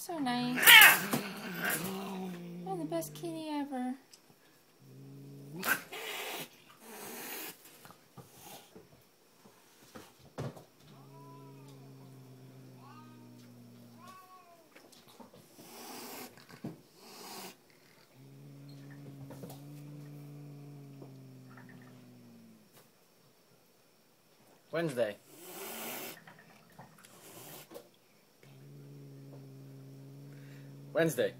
so nice. You're the best kitty ever. Wednesday. Wednesday.